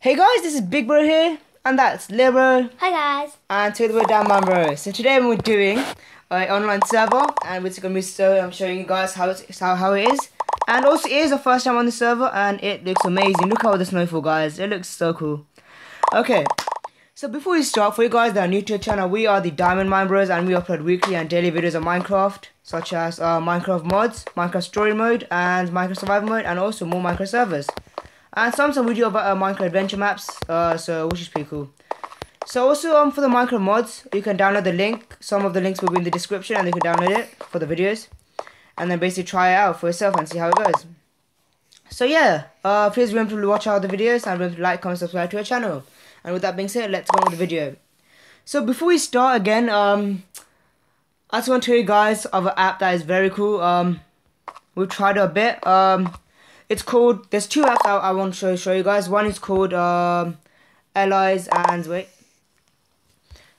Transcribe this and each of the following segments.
Hey guys, this is Big Bro here, and that's Lil Bro, Hi guys. and together we're Diamond Mine Bro. So today we're doing an online server, and we're gonna be so I'm showing you guys how it's how, how it is, and also it is the first time on the server, and it looks amazing. Look how the snowfall, guys. It looks so cool. Okay, so before we start, for you guys that are new to the channel, we are the Diamond Mine Bros, and we upload weekly and daily videos of Minecraft, such as uh, Minecraft mods, Minecraft Story Mode, and Minecraft Survival Mode, and also more Minecraft servers. And sometimes we do about uh, Minecraft adventure maps, uh, so which is pretty cool. So also um for the Minecraft mods, you can download the link. Some of the links will be in the description, and you can download it for the videos, and then basically try it out for yourself and see how it goes. So yeah, uh, please remember to watch out the videos and remember to like, comment, subscribe to our channel. And with that being said, let's go on with the video. So before we start again, um, I just want to tell you guys of an app that is very cool. Um, we've tried it a bit. Um, it's called. There's two apps I, I want to show, show you guys. One is called um, Allies and wait,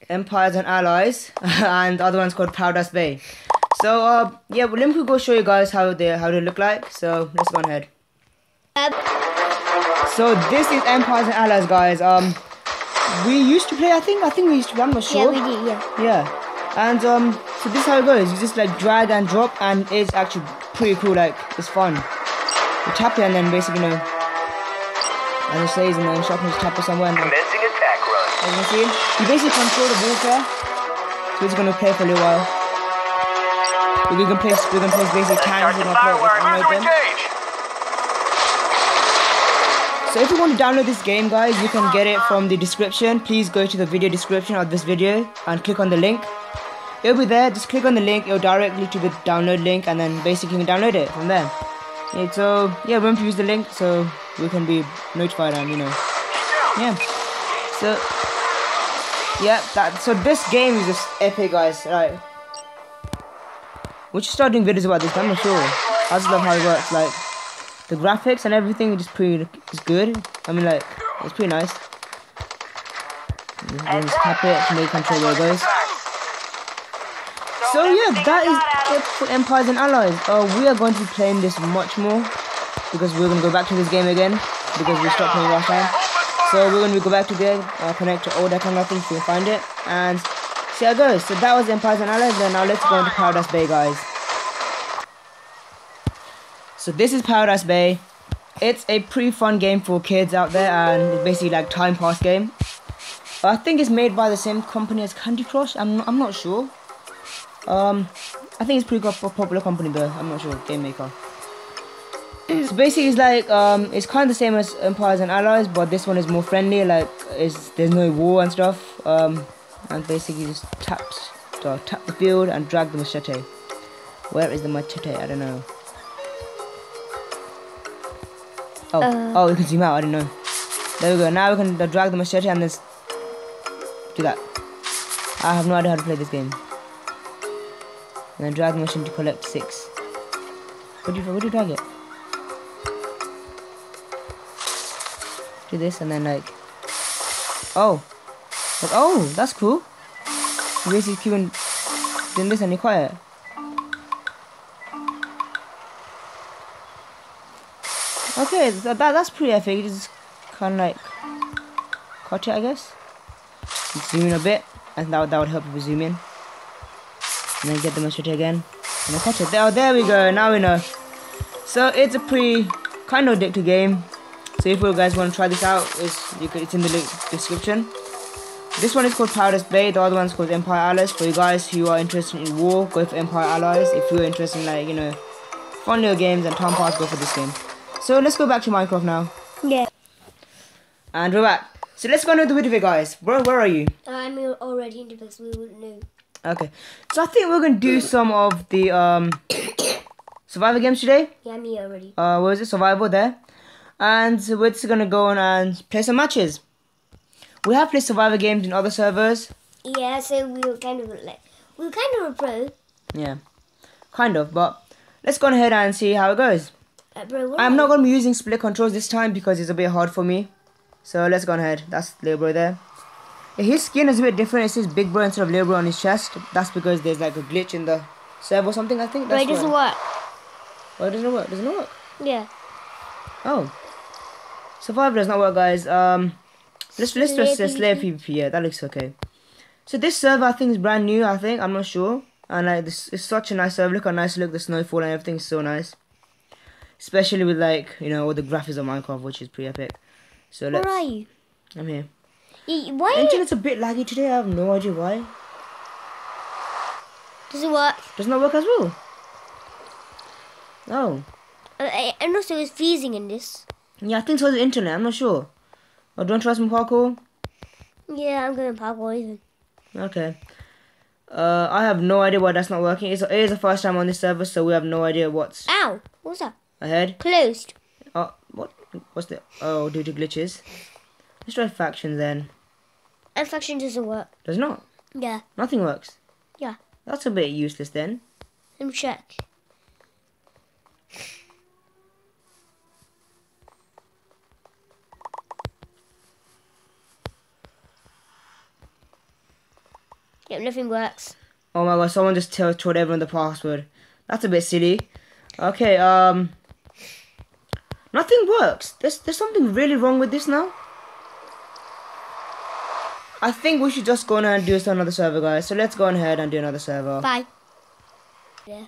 Empires and Allies, and the other one's called Paradise Bay. So uh, yeah, well, let me go show you guys how they how they look like. So let's go ahead. Um, So this is Empires and Allies, guys. Um, we used to play. I think. I think we used to. play, I'm not sure. yeah, we did. Yeah. Yeah. And um, so this is how it goes. You just like drag and drop, and it's actually pretty cool. Like it's fun. You tap it, and then basically, you know, and it says, and then shot just tap it somewhere, and then, Commencing attack run. as you can see, you basically control the warfare. So it's gonna play for a little while. We can place, we can place basic tanks. Start We the can play, fireworks. unload them. So if you want to download this game guys, you can get it from the description. Please go to the video description of this video and click on the link. It'll be there, just click on the link, it'll directly to the download link and then basically you can download it from there. Yeah, so yeah, remember to use the link so we can be notified and you know. Yeah. So yeah, that so this game is just epic guys, right. We should start doing videos about this, I'm not sure. I just love how it works, like the graphics and everything is just pretty is good. I mean like it's pretty nice. Just tap it to make control where it goes. So yeah, that is it for Empires and Allies. Uh, we are going to be playing this much more because we're gonna go back to this game again because we stopped playing last time. So we're gonna go back to there, uh, connect to all that kind of things, so we find it, and see how it goes. So that was Empires and Allies. Then now let's go into Paradise Bay, guys. So this is Paradise Bay. It's a pretty fun game for kids out there, and it's basically like time pass game. I think it's made by the same company as Candy Crush. I'm not, I'm not sure. Um, I think it's pretty good for popular company though. I'm not sure. Game Maker. So basically, it's like um, it's kind of the same as Empires and Allies, but this one is more friendly. Like, is there's no war and stuff. Um, and basically just taps, uh, tap the field and drag the machete. Where is the machete? I don't know. Oh, Uh. oh, we can zoom out. I don't know. There we go. Now we can uh, drag the machete and just do that. I have no idea how to play this game. And then drag machine to collect six. What do you, what do you drag it? Do this and then like. Oh. Like, oh, that's cool. You basically keep on doing this and you're quiet. Okay, th- that, that's pretty epic. You just kind of like cut it, I guess. Zoom in a bit, and that that would help we zoom in. And then get the machete again. And then cut it. There, oh, there we go. Now we know. So it's a pretty kind of addictive game. So if you guys want to try this out, it's, can, it's in the link description. This one is called Paradise Bay. The other one's called Empire Allies. For you guys who are interested in war, go for Empire Allies. If you're interested in like you know fun little games and time pass, go for this game. So let's go back to Minecraft now. Yeah. And we're back. So let's go into the video, guys. Where, where are you? I'm already in the this. We wouldn't know. Okay. So I think we're gonna do some of the um survival games today. Yeah, me already. Uh, what is it? Survival there. And we're just gonna go on and play some matches. We have played survival games in other servers. Yeah, so we were kind of like we were kind of a pro. Yeah, kind of. But let's go ahead and see how it goes. Uh, bro, what I'm not gonna be using split controls this time because it's a bit hard for me. So let's go ahead. That's little bro there. His skin is a bit different. It says big bro instead of little bro on his chest. That's because there's like a glitch in the server or something. I think. That's it doesn't work. Oh, it doesn't work. Doesn't it work? Yeah. Oh. Survival does not work, guys. Um, let's let's just Slayer PvP. Yeah, that looks okay. So this server I think is brand new. I think I'm not sure. And like this, it's such a nice server. Look how nice look. The snowfall and everything is so nice. Especially with like you know all the graphics of Minecraft, which is pretty epic. So Where let's. are you? I'm here. Why Internet's a bit laggy today. I have no idea why. does it work? Does not work as well. Oh, Uh, I- and also it's freezing in this. yeah. I think so. The internet. I'm not sure. Oh, don't trust some parkour. Yeah, I'm going parkour even. Okay. Uh, I have no idea why that's not working. It's, it is the first time on this server, so we have no idea what's Ow! What's that? ahead. Closed. Oh, what? What's the? Oh, due to glitches. Let's try factions then. Infection doesn't work. Does not. Yeah. Nothing works. Yeah. That's a bit useless then. Let me check. Yep, nothing works. Oh my god, someone just tell, told everyone the password. That's a bit silly. Okay, um. Nothing works. There's, there's something really wrong with this now. I think we should just go on and do another server, guys. So let's go on ahead and do another server. Bye. Yeah.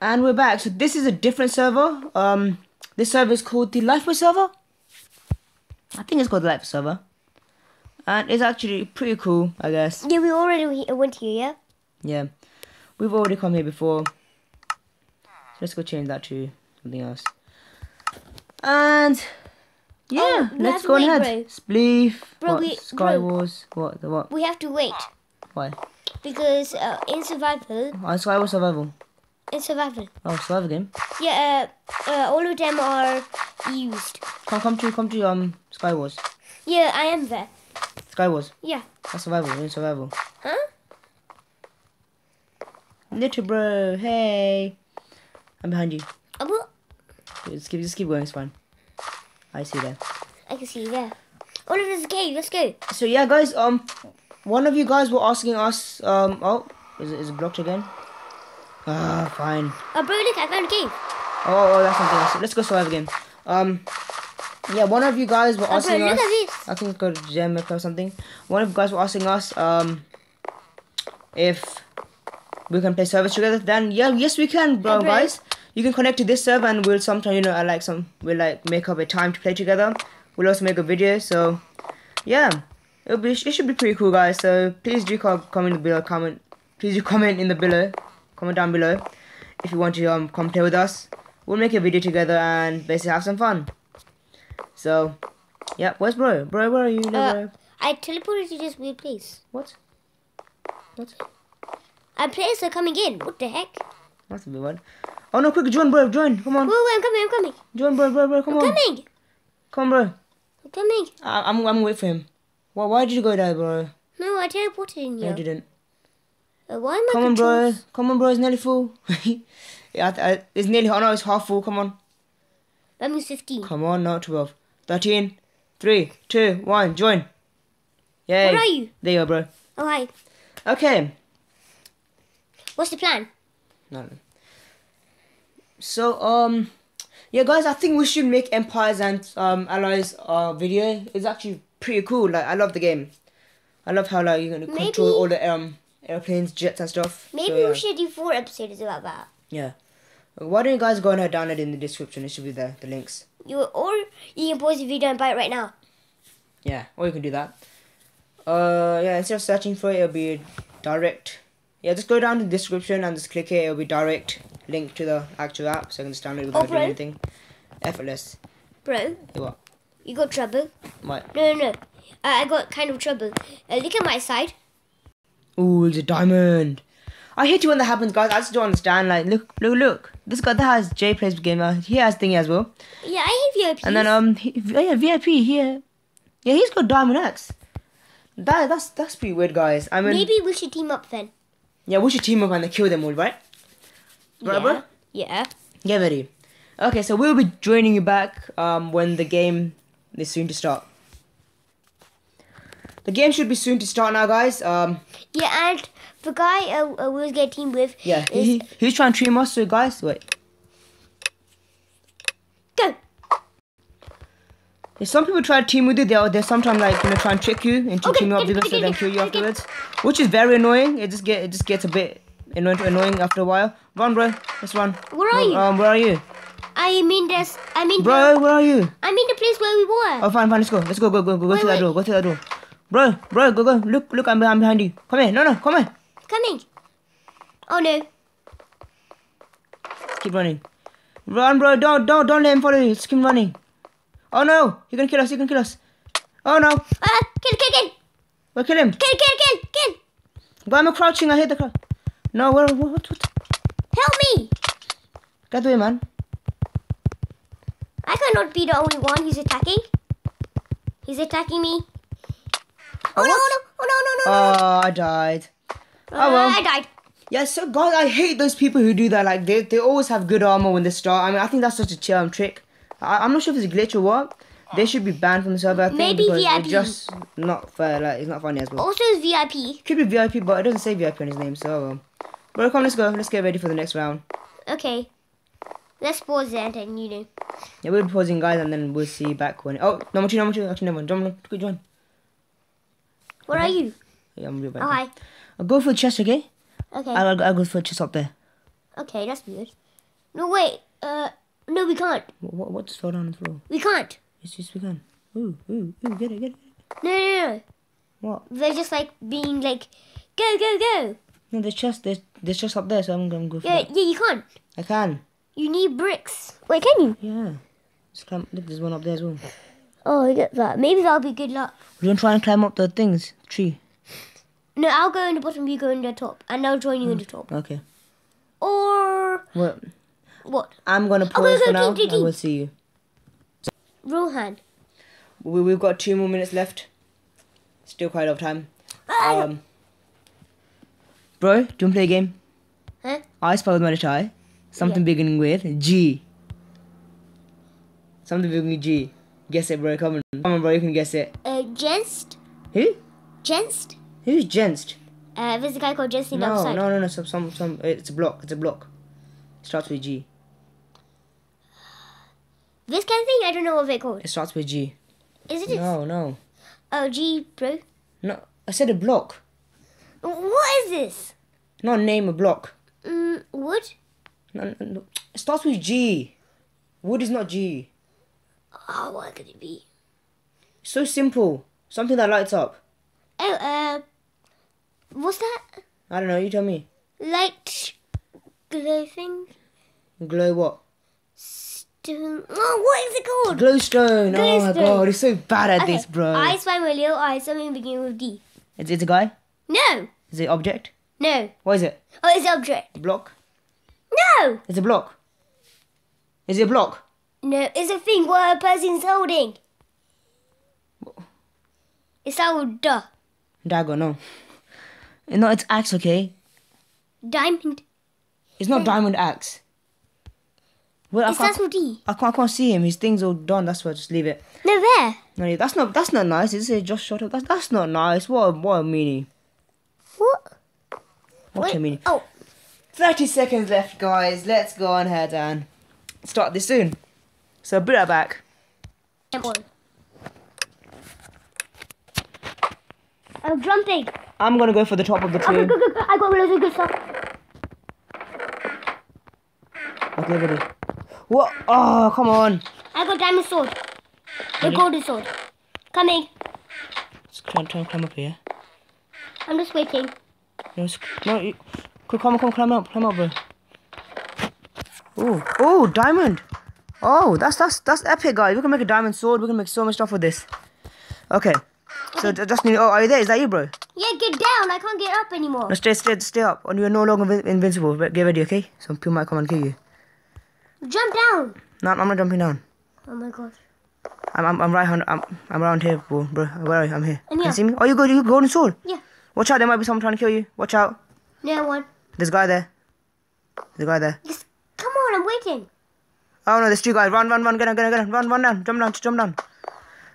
And we're back. So this is a different server. Um, this server is called the Lifeboat server. I think it's called the Lifeboat server. And it's actually pretty cool, I guess. Yeah, we already went here, yeah? Yeah. We've already come here before. So let's go change that to something else. And yeah, Oh, let's go wait, ahead. bro. Spleef. Bro, what? we- Sky bro. Wars. What? The what? We have to wait. Why? Because uh, in survival, Oh, Sky Wars Survival. in survival, Oh, Survival game. yeah, uh, uh, all of them are used. Come, come to, come to um Sky Wars. Yeah, I am there. Sky Wars. Yeah. That's survival. We're in survival. Huh? Little bro, hey. I'm behind you. Uh, well, Just keep, just keep going. It's fine. I see there. I can see you there. All of this is cave. Let's go. So yeah, guys. Um, one of you guys were asking us. Um, oh, is it is it blocked again? Ah, fine. Oh, bro, look, I found a cave. Oh, oh, that's something else. Let's go survive again. Um, yeah, one of you guys were Oh, bro, asking look us. I think it's called Gem or something. One of you guys were asking us. Um, if we can play servers together, then yeah, yes we can, bro, Oh, bro. guys. You can connect to this server, and we'll sometime, you know, I like some, we'll like make up a time to play together. We'll also make a video, so yeah, it'll be, it should be pretty cool, guys. So please do co- comment below, comment, please do comment in the below, comment down below if you want to um come play with us. We'll make a video together and basically have some fun. So, yeah, where's bro? Bro, where are you? No, Uh, bro. I teleported to this weird place. What? What? And players are coming in. What the heck? That's a bit weird. Oh no, quick, join, bro, join. Come on, Whoa, whoa, I'm coming, I'm coming. join, bro, bro, bro. Come I'm on, coming. come on, bro. I'm coming. I, I'm, I'm waiting for him. Why, why did you go there, bro? No, I teleported in you. No, you didn't. Uh, why am I Come on, bro. Come on, bro. It's nearly full. yeah, I, I, it's nearly. Oh no, it's half full. Come on. That means 15. Come on, not 12. 13, 3, 2, 1, join. Yay. Where are you? There you are, bro. Oh, hi. Okay. What's the plan? No, no. So, um, yeah, guys, I think we should make Empires and um Allies uh video. It's actually pretty cool. Like, I love the game. I love how like you can control Maybe- all the um airplanes, jets, and stuff. Maybe So, yeah. we should do four episodes about that. Yeah. Why don't you guys go and download it in the description? It should be there, the links. You or you can pause the video and buy it right now. Yeah, or you can do that. Uh, yeah, instead of searching for it, it'll be direct. Yeah, just go down to the description and just click it. It'll be direct link to the actual app, so you can just download it without doing anything. Effortless. Bro, Hey, what? you got trouble. What? No, no, no. Uh, I got kind of trouble. Uh, look at my side. Ooh, it's a diamond. I hate it when that happens, guys. I just don't understand. Like, look, look, look. This guy that has J plays gamer. He has thingy as well. Yeah, I hate VIP. And then um, he, oh yeah, VIP here. Yeah, he's got diamond X. That that's that's pretty weird, guys. I mean, Maybe we should team up then. Yeah, we should team up and kill them all, right? Right, yeah. bro? Yeah. Get ready. Okay, so we'll be joining you back um, when the game is soon to start. The game should be soon to start now, guys. Um, Yeah, and the guy uh, uh, we was getting team with. yeah, Is, he, he's trying to treat us, so guys, wait. go. If some people try to team with you, they'll they sometimes like you know try and trick you into Okay, teaming up with and it, then kill you afterwards, which is very annoying. It just get it just gets a bit annoying, annoying after a while. Run, bro. Let's run. Where are Well, you? Um, where are you, I mean this. I mean. bro? Where are you? I mean the place where we were. Oh, fine, fine. Let's go. Let's go. Go, go, go. Go Wait, to that door. Go to that door. Bro, bro, go, go. Look, look. I'm behind, behind you. Come here. No, no. Come here. Coming. Oh no. Keep running. Run, bro. Don't, don't, don't let him follow you. Just keep running. Oh no, he's gonna kill us. He's gonna kill us. Oh no. Ah! Kill! Kill! Kill! Well, kill him. Kill! Kill! Kill! Kill! Why am I crouching? I hit the crouch. No, what, what, what? Help me! Get away, man. I cannot be the only one who's attacking. He's attacking me. Oh, no! Oh no! Oh no! No! No! Oh, no. Oh, I died. Uh, oh, well. I died. Yeah, so guys, I hate those people who do that. Like they, they always have good armor when they start. I mean, I think that's just a charm trick. I, I'm not sure if it's a glitch or what. They should be banned from the server. I think, Maybe because VIP. It's just not fair. Like it's not funny as well. Also, it's VIP. Could be VIP, but it doesn't say VIP on his name. So, well. Come, let's go. Let's get ready for the next round. Okay. Let's pause it and then you know. Yeah, we'll be pausing, guys, and then we'll see you back when. Oh, number two, number two. Actually, never mind. Jump, quick, join. Where are you? Yeah, I'm real back. Oh hi. I'll go for the chest, okay? Okay. I'll, I'll, go for the chest up there. Okay, that's weird. No wait. Uh, no, we can't. What, what, what just fell down on the floor? We can't. It's just begun. Ooh, ooh, ooh, get it, get it. No, no, no. What? They're just like being like, go, go, go. No, there's chest, there's, there's chest up there, so I'm gonna go for Yeah, that. yeah, you can't. I can. You need bricks. Wait, can you? Yeah. Just climb, look, there's one up there as well. Oh, I get that. Maybe that'll be good luck. We're gonna try and climb up the things, tree. No, I'll go in the bottom. You go in the top, and I'll join you in the top. Okay. Or Well, what? I'm gonna go, pause go, for now, and we'll see you. Rohan. We, we've got two more minutes left. Still quite a lot of time. Ah, Um, bro, do you want to play a game? huh? I spelled my try. Something Yeah. beginning with G. Something beginning with G. Guess it, bro. Come on. Come on, bro. You can guess it. Uh, Jenst. Who? Jenst. Who's Jenst? Uh, there's a guy called Jenst No, outside. no, no, no. Some, some, some. It's a block. It's a block. Starts with G. This kind of thing, I don't know what they're called. It starts with G. Is it? No, no, Oh, G, bro. no. I said a block. What is this? Not name a block. Mm, wood. No, no, no. It starts with G. Wood is not G. Oh, what could it be? So simple. Something that lights up. Oh, uh, what's that? I don't know. You tell me. Light glow thing? Glow what? Oh, what is it called? Glowstone. Oh my god, he's so bad at Okay, this, bro. I spy my little eye, something beginning with D. Is it a guy? No, Is it object? no. What is it? Oh, it's object. Block? No, It's a block. Is it a block? no, it's a thing what a person's holding. It's out duh. Dagger, no. No, it's axe, okay? Diamond. It's not diamond axe. Well, I It starts can't, with D. I can't, I can't see him. His thing's all done. That's why. I just leave it. No, there. No, that's not. That's not nice. Is it just shot up? That's that's not nice. What a, what a meanie. What? What a meanie. Oh, Thirty seconds left, guys. Let's go on ahead and start this soon. So be right back. I'm on. I'm jumping. I'm gonna go for the top of the tree. go, go, go. I got loads of good stuff. Okay, ready. What? Oh, come on. I got diamond sword. The golden sword. Coming. Just try, try and climb up here. I'm just waiting. No, it's- no, you, come, come, climb up, climb up, bro. Oh, oh, diamond. Oh, that's that's that's epic, guys. We can make a diamond sword. We can make so much stuff with this. Okay. So ju- just need. Oh, are you there? Is that you, bro? Yeah, get down. I can't get up anymore. No, stay, stay, stay up. And you're no longer invincible. But Get ready, okay? Some people might come and kill you. Jump down. No, I'm not jumping down. Oh my god. I'm, I'm, I'm right. on- I'm, I'm around here, bro. Bro, where are you? I'm here. Can you see me? Oh, you go, you golden sword. Yeah. Watch out, there might be someone trying to kill you. Watch out. No one. There's a guy there. There's a guy there. Yes. come on. I'm waiting. Oh no, there's two guys. Run, run, run, get him, get him, get him. Run, run down, jump down, jump down.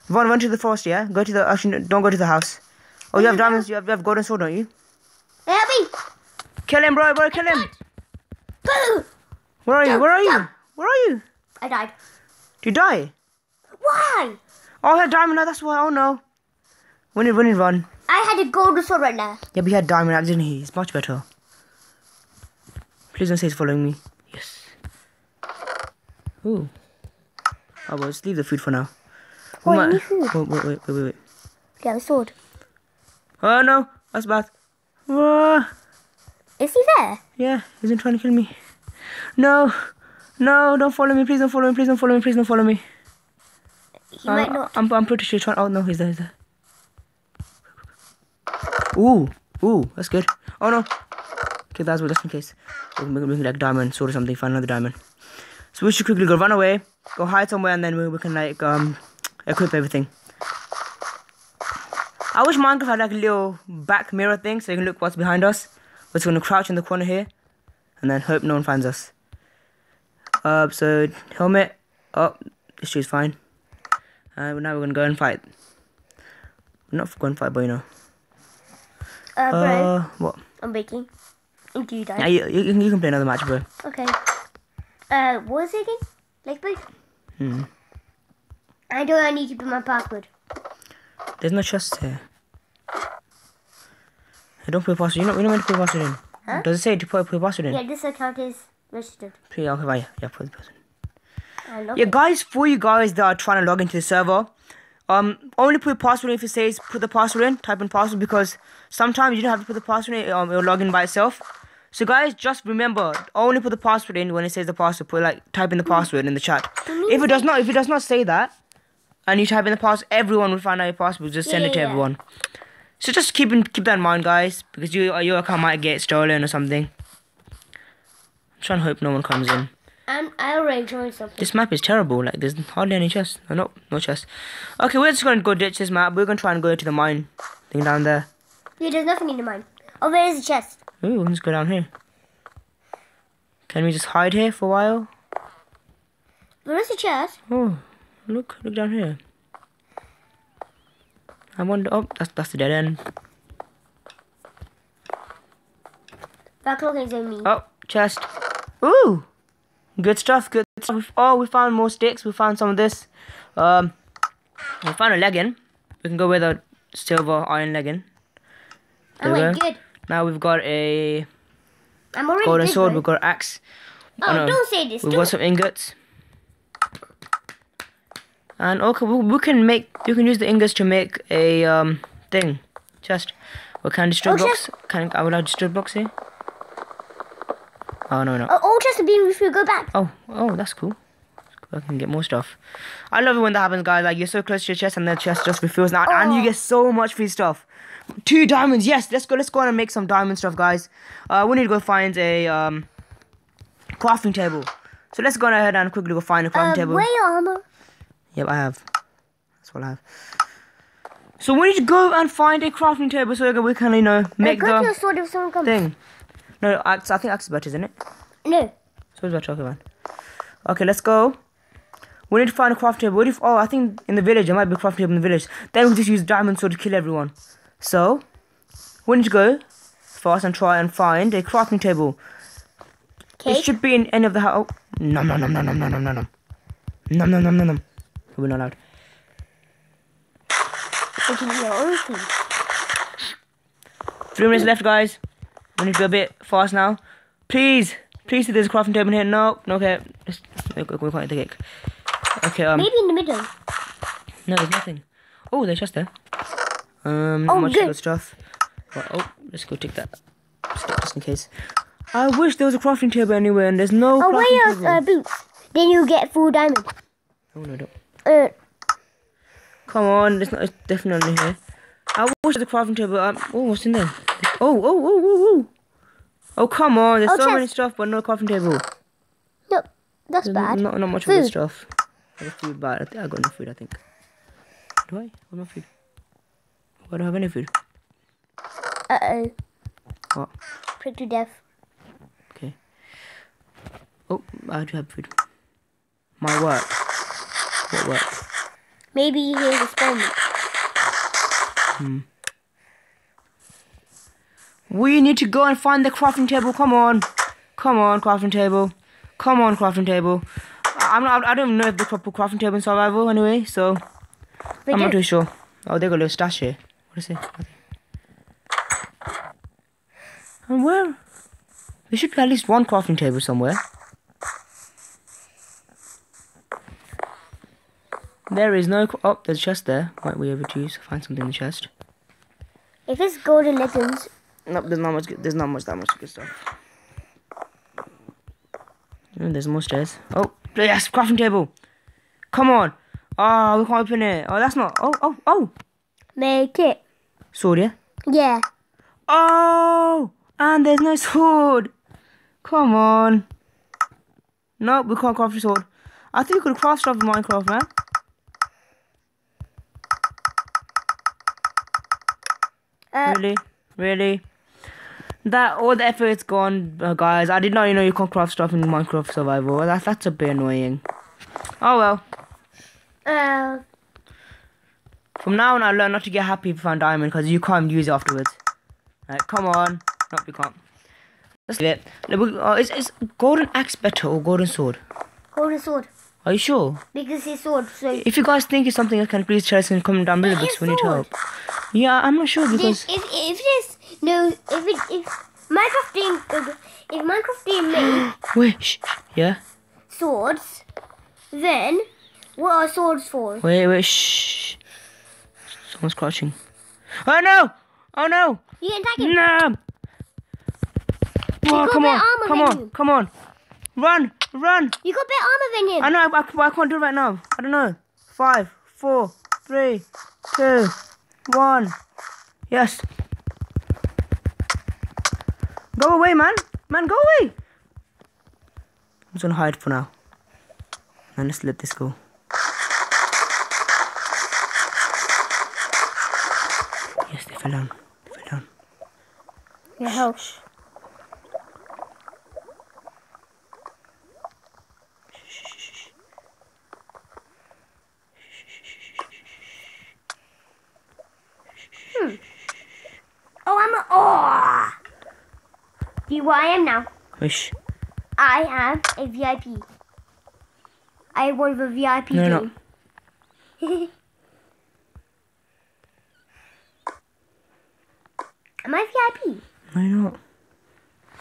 Run, run to the forest, yeah? Go to the, actually, don't go to the house. Oh, you have diamonds, you have, you have golden sword, don't you? Help me. Kill him, bro, bro, kill him. Go. Where are you, where are you? Where are you? I died. Did you die? Why? Oh, that diamond, now, that's why. Oh no. When it, when it run. I had a golden sword right now. Yeah, but he had diamond axe, didn't he? He's much better. Please don't say he's following me. Yes. Ooh. Oh, well, let's leave the food for now. I might- need food. Wait, wait, wait, wait, wait, wait. Get a sword. Oh no, that's bad. Whoa. Is he there? Yeah, he's been trying to kill me. No, no, don't follow me. Please don't follow me. Please don't follow me. Please don't follow me. He Uh, might not. I'm, I'm pretty sure he's trying. Oh no, he's there. He's there. Ooh, ooh, that's good. Oh no. Okay, that's good, just in case. We can make like diamond sword or something. Find another diamond. So we should quickly go run away, go hide somewhere, and then we, we can like um equip everything. I wish Minecraft had like a little back mirror thing so you can look what's behind us. We're just gonna crouch in the corner here, and then hope no one finds us. Uh, so helmet. Oh, this shoe's fine. Uh, now we're gonna go and fight. We're not going to fight, but you know. Uh, bro, Uh, what? I'm baking. Into you, Yeah, die. you, you, can- you can play another match, bro. Okay. Uh, what is it again? Like both? Hmm. I don't I need to put my password. There's no chest here. Hey, don't put a password. You're not, you're not meant to put a password in. Huh? Does it say to put, put a password in? Yeah, this account is registered. Please, okay, right, yeah, put the love Yeah, guys, for you guys that are trying to log into the server, um, only put password in if it says put the password in, type in password because sometimes you don't have to put the password in, um, it'll log in by itself. So guys, just remember, only put the password in when it says the password. Put like type in the password in the chat. If it does not, if it does not say that, and you type in the password, everyone will find out your password. Just send Yeah, it to yeah. everyone. So just keep in, keep that in mind, guys, because you, your account might get stolen or something. I'm trying to hope no one comes in. I'm, I already joined something. This map is terrible. Like, there's hardly any chests. No, no, no chests. Okay, we're just gonna go ditch this map. We're gonna try and go to the mine thing down there. Yeah, there's nothing in the mine. Oh, there is a chest. Ooh, just go down here. Can we just hide here for a while? There is a chest. Oh, look, look down here. I wonder. Oh, that's that's the dead end. That clock is on me. Oh, chest. Ooh, good stuff. Good stuff. Oh, we found more sticks. We found some of this. Um, we found a legging. We can go with a silver iron legging. Oh, there wait, good. Now we've got a I'm already golden sword. We've got an axe. Oh, no. don't say this. We've got some ingots. And okay, we, we can make. You can use the ingots to make a um thing. Chest. What kind of destroy Oh, blocks? Can I would I destroy box here? Oh no no. Oh, all chests are being refilled. Go back. Oh oh that's cool. I can get more stuff. I love it when that happens, guys. Like you're so close to your chest and the chest just refills now, and you Oh. get so much free stuff. Two diamonds, yes. Let's go. Let's go on and make some diamond stuff, guys. Uh, we need to go find a um crafting table. So let's go on ahead and quickly go find a crafting Uh, table. way armor. Yep, I have. That's what I have. So we need to go and find a crafting table so we can, you know, Uh, make go to your the sword if someone comes. thing. No, axe, I think axe is better, isn't it? No. So is better, okay, man. Okay, let's go. We need to find a crafting table. What if, oh, I think in the village, there might be a crafting table in the village. Then we'll just use diamond sword to kill everyone. So, we need to go fast and try and find a crafting table. It should be in any of the house. Nom nom nom nom nom nom nom nom nom. Nom nom nom nom nom. We're not allowed. You can do your own thing. Three minutes left, guys. We need to go a bit fast now. Please, please, see there's a crafting table in here. No, no, okay. Let's, we can't take it. Okay, um, Maybe in the middle. no, there's nothing. Oh, there's just there. Um, not Oh, much good. stuff. But, oh, let's go take that. Just in case. I wish there was a crafting table anywhere, and there's no Oh, crafting wear your uh, boots. Then you get full diamond. oh no, don't. Uh, Come on, it's not. It's definitely here. I wish the crafting table. Um, oh, what's in there? Oh, oh, oh, oh, oh. Oh, come on. There's Oh, so many stuff, but no crafting table. no, that's There's bad. Not, not much of the Food. stuff. I got food, but I, think I got no food, I think. Do I? I have no food. Why don't I have any food? Uh oh. What? Prick to death. Okay. Oh, I do have food. My work. What work? Maybe here's experiment. We need to go and find the crafting table. Come on. Come on, crafting table. Come on, crafting table. I- I'm not, I don't know if the crafting table in survival anyway, so They I'm not too sure. Oh, they got a little stash here. What is it? And where? There should be at least one crafting table somewhere. There is no. Oh, there's a chest there. Might we ever choose? Find something in the chest. If it's golden legends, Nope, there's not much. Good, there's not much that much good stuff. There's more stairs. Oh, yes, crafting table. Come on. Oh, we can't open it. Oh, that's not. Oh, oh, oh. make it. Sword, yeah. Yeah. Oh, and there's no sword. Come on. Nope, we can't craft a sword. I think we could craft stuff in Minecraft, man. Uh, Really? Really? That all the effort's gone, uh, guys. I did not even know you can craft stuff in Minecraft Survival. That, that's a bit annoying. Oh well. uh, From now on, I learn not to get happy if you find diamond because you can't use it afterwards. Like, come on. Nope, you can't. Let's leave it. Uh, is, is golden axe better or golden sword? golden sword. Are you sure? Because it's sword, so If you guys think it's something, can please tell us in the comment down below because we need help. Yeah, I'm not sure if, because if, if it is no, if it if Minecraft uh, if Minecraft didn't make wait, yeah, swords, then what are swords for? wait, wait, shh. Someone's crouching. Oh no! Oh no! You can attack him. No! Oh, come on, come on, you. come on! Run, run! You got better armor than him. I know, I, I, I can't do it right now. I don't know. Five, four, three, two, one. Yes. Go away, man. Man, go away. I'm just gonna hide for now. And let's let this go. Yes, they fell down. They fell down. Your house. Hmm. Oh, I'm a. Oh! What I am now? Wish. I am a VIP. I of the VIP No, no. am I VIP? Why not?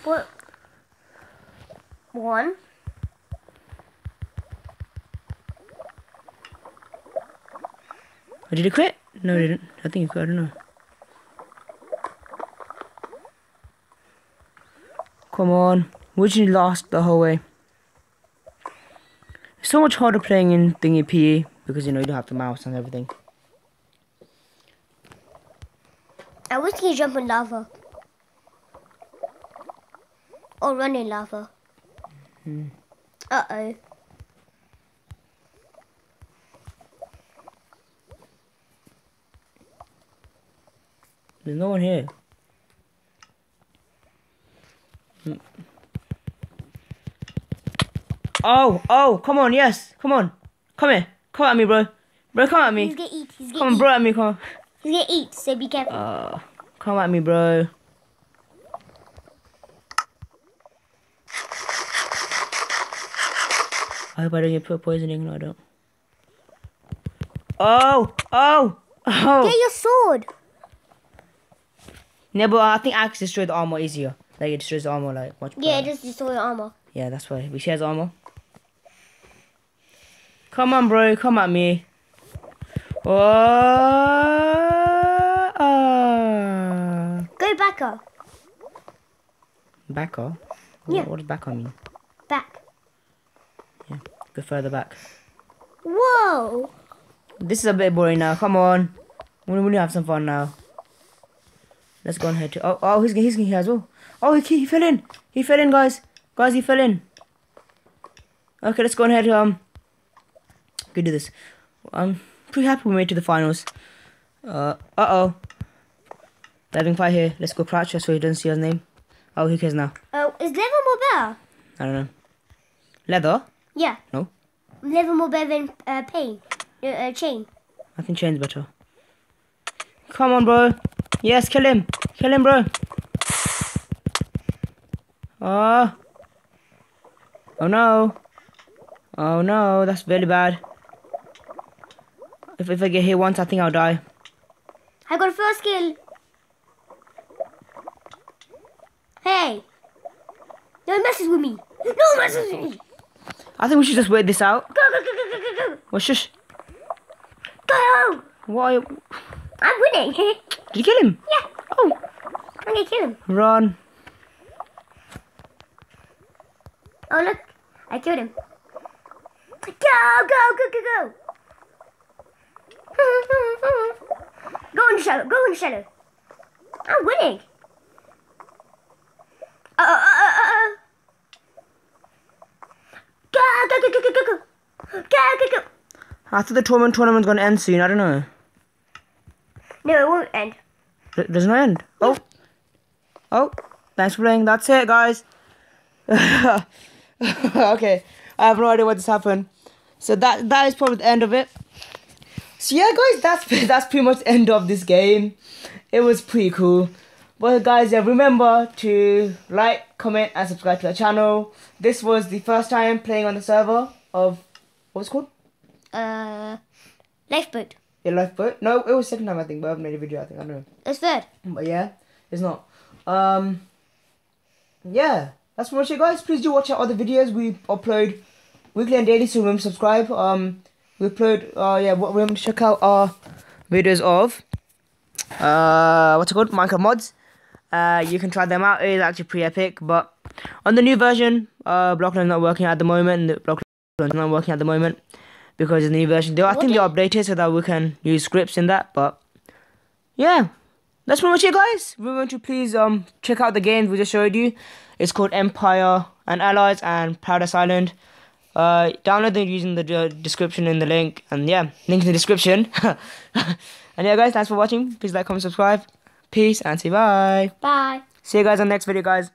What? One. Oh, did he quit? No, he didn't. I think he quit. I don't know. Come on. Would you last the whole way? It's so much harder playing in thingy PE because you know you don't have the mouse and everything. I wish could jump in lava. Or run in lava. Uh oh. There's no one here. Hmm. Oh, oh, come on, yes, come on. Come here. Come at me, bro. Bro, come at He's me. gonna eat. He's Come gonna on, eat. bro, at me, come on. He's gonna eat, so be careful. Uh, come at me, bro. I hope I don't get put poisoning. No, I don't. Oh, oh, oh. Get your sword. No, but I think axe destroys the armor easier. Like it destroys armor like much. Yeah, better. just destroy your armor. Yeah, that's why. We shares armor. Come on, bro. Come at me. Oh, uh, Go back up. backer. Yeah. What, does backer mean? Back. Yeah. Go further back. Whoa. This is a bit boring now. Come on. We need to have some fun now. Let's go on here to. Oh, oh, he's he's here as well. Oh, he, he fell in. He fell in, guys. Guys, he fell in. Okay, let's go ahead. Um, we can do this. I'm pretty happy we made it to the finals. Uh, uh oh. Diving fight here. Let's go crouch just so he doesn't see his name. Oh, who cares now? Oh, is leather more better? I don't know. Leather? Yeah. No. Leather more better than uh, pain. Uh, uh, chain. I think chain's better. Come on, bro. Yes, kill him. Kill him, bro. Oh. Oh no. Oh no, that's very bad. if, if I get hit once, I think I'll die. I got a first kill. Hey. No messes with me. No messes with me. I think we should just wait this out. Go, go, go, go, go, go, go. Well, shush. Go. Why? I'm winning. Did you kill him? yeah. Oh, I'm gonna kill him. run. Oh, look. I killed him. Go, go, go, go, go. go in the shadow. Go in the shadow. I'm winning. Uh, uh, uh, uh, uh. Go, go, go, go, go, go, go. Go, go, go. After the tournament, tournament's gonna end soon. I don't know. No, it won't end. There's no end. Oh. Oh. Thanks for playing. That's it, guys. okay. I have no idea what just happened. So that that is probably the end of it. So yeah, guys, that's that's pretty much the end of this game. It was pretty cool. But guys, yeah, remember to like, comment, and subscribe to the channel. This was the first time playing on the server of what's it called? Uh, lifeboat. Yeah, lifeboat. No, it was second time I think, but I haven't made a video. I think I don't know. It's third. But yeah, it's not. Um, yeah, that's pretty much it, guys. Please do watch our other videos. We upload weekly and daily, so remember subscribe. Um, we upload. Uh, yeah, what remember to check out our videos of uh, what's it called? Minecraft mods. Uh, you can try them out. It is actually pretty epic. But on the new version, uh, BlockLauncher is not working at the moment. The is not working at the moment because the new version. They, I think they updated so that we can use scripts in that. But yeah, that's pretty much it, guys. We want to please um check out the games we just showed you. It's called Empire and Allies and Paradise Island. Uh, download them using the uh, description in the link, and yeah, link in the description. and yeah, guys, thanks for watching. Please like, comment, subscribe. Peace and say bye. Bye. See you guys on the next video, guys.